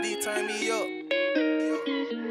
Kennedy, turn me up.